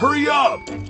Hurry up!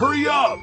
Hurry up!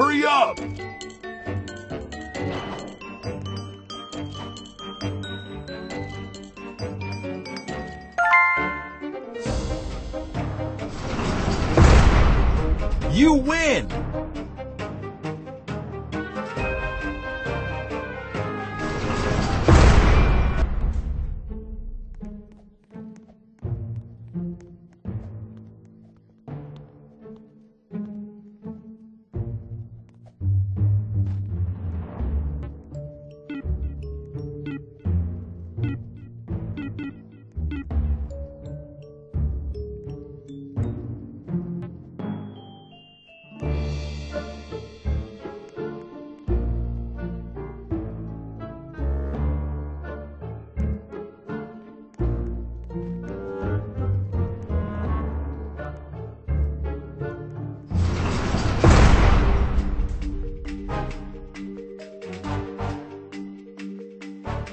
Hurry up! You win!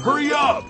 Hurry up!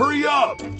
Hurry up!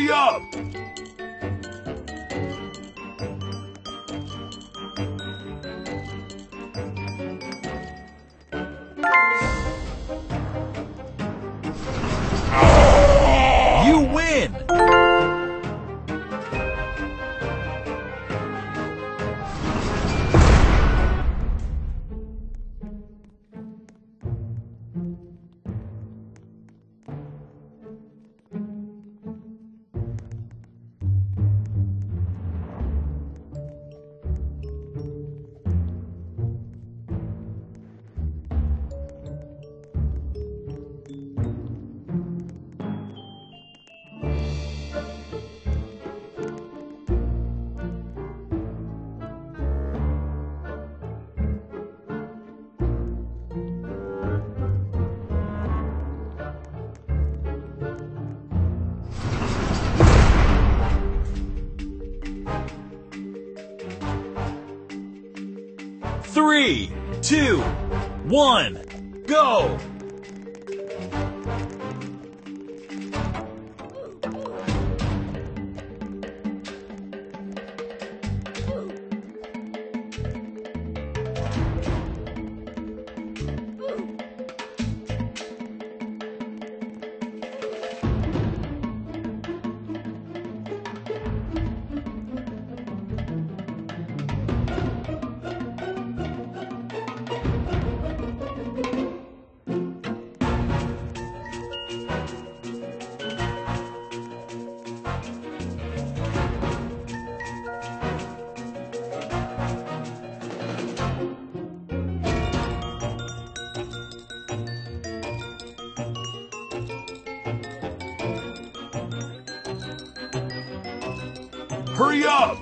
Hurry up! Two, one, go! Hurry up!